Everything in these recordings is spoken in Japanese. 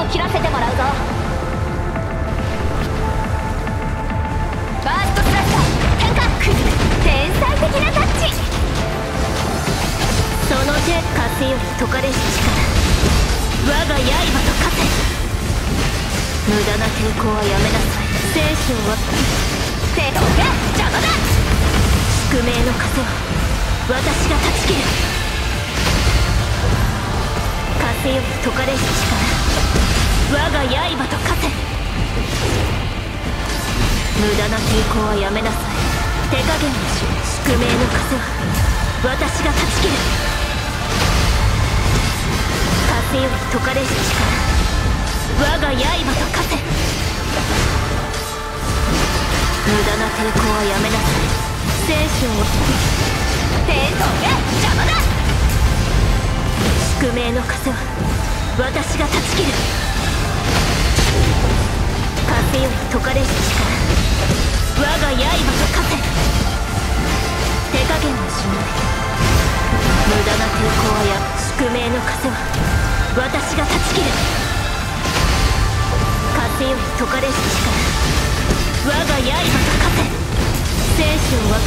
を切らせてもらうぞ。バーストスラッシャー変化天才的なタッチ。その手風より解かれし力我が刃と化せ無駄な抵抗はやめなさい。聖書は手どけ。邪魔だ。宿命の風は私が断ち切る。風より解かれし力我が刃と化せ無駄な抵抗はやめなさい。手加減をし宿命の風は私が断ち切る風より解かれし力我が刃と化せ無駄な抵抗はやめなさい聖書を手どけ邪魔だ。宿命の風は私が断ち切る。風より解かれし力我が刃と化せ手加減をしない無駄な抵抗はや宿命の風は私が断ち切る風より解かれし力我が刃と化せ聖書は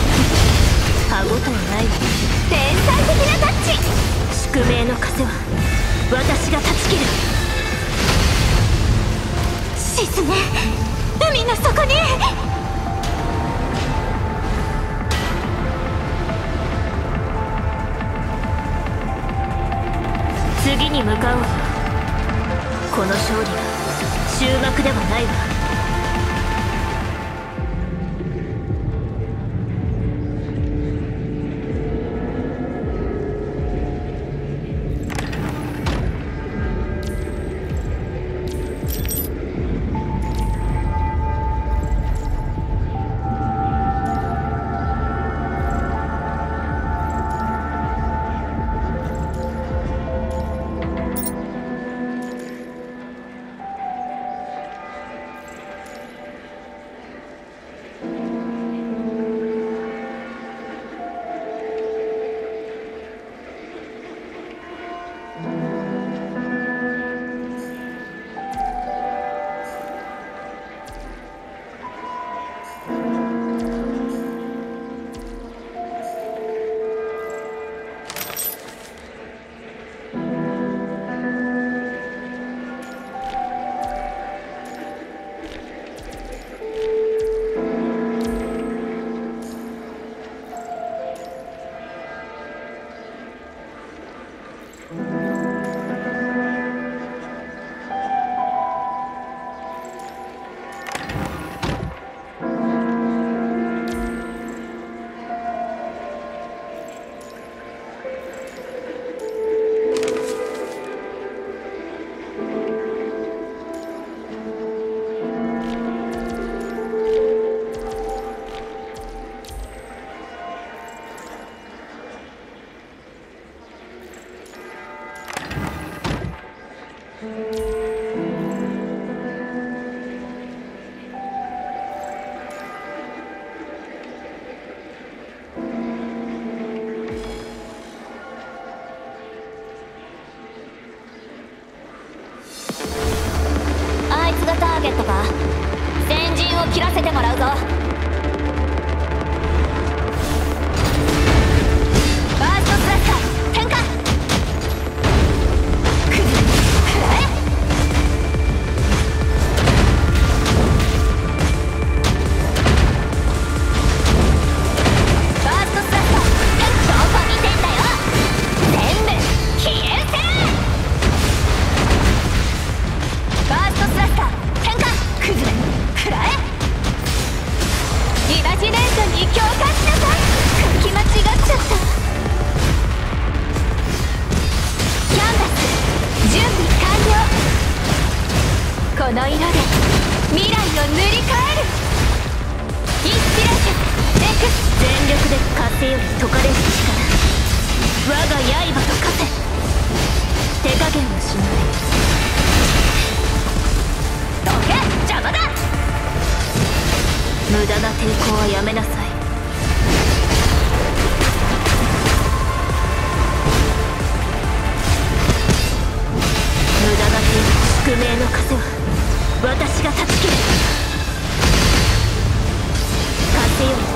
歯応えない天才的なタッチ。宿命の風は私が断ち切る。ですね。海の底に。次に向かおう。この勝利は終幕ではないわ。もらうぞの色で未来を塗り替える。インスピレーションエクス全力で風より解かれる力我が刃と化せ手加減をしない。どけ邪魔だ。無駄な抵抗はやめなさい。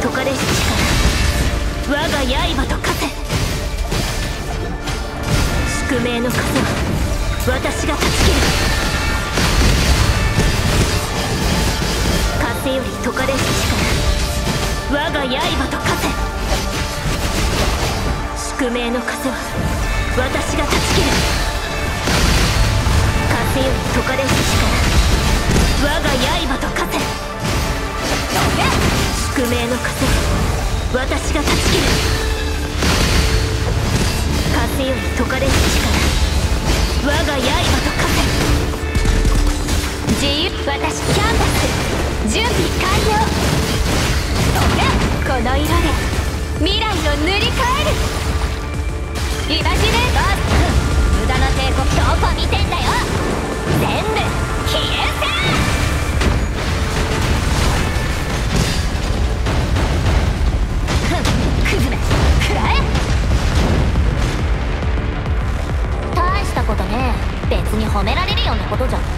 解かれし力。我が刃と化せ宿命の風は私が断ち切る。風より解かれし力。我が刃と化せ宿命の風は私が断ち切る。風より解かれし力。我が刃宿命の風私が断ち切る。風より解かれし力我が刃と化自由私キャンバス。準備完了この色で未来を塗り替えるイマジネーター無駄な抵抗どこ見てんだよ。全部消えせ。ことじゃ。ん